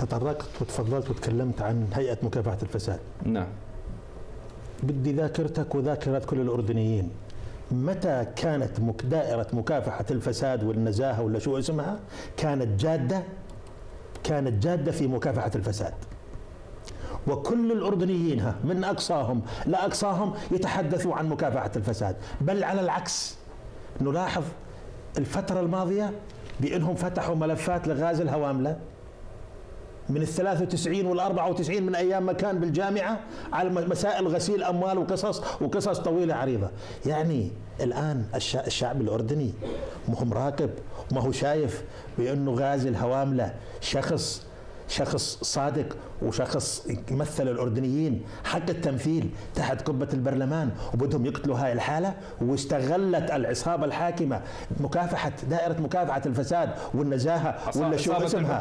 تطرقت وتفضلت وتكلمت عن هيئة مكافحة الفساد. نعم. بدي ذاكرتك وذاكرة كل الأردنيين. متى كانت دائرة مكافحة الفساد والنزاهة ولا شو اسمها كانت جادة؟ كانت جادة في مكافحة الفساد. وكل الأردنيين ها من أقصاهم لا أقصاهم يتحدثوا عن مكافحة الفساد. بل على العكس نلاحظ الفترة الماضية بأنهم فتحوا ملفات لغاز الهواملة. من ال 93 وال 94 من أيام ما كان بالجامعة على مسائل غسيل أموال وقصص وقصص طويلة عريضة، يعني الآن الشع- الشعب الأردني ما هو مراقب وما هو شايف بأنه غازي الهوامله شخص شخص صادق وشخص يمثل الأردنيين حق التمثيل تحت قبة البرلمان وبدهم يقتلوا هاي الحالة واستغلت العصابة الحاكمة مكافحة دائرة مكافحة الفساد والنزاهة ولا شو اسمها؟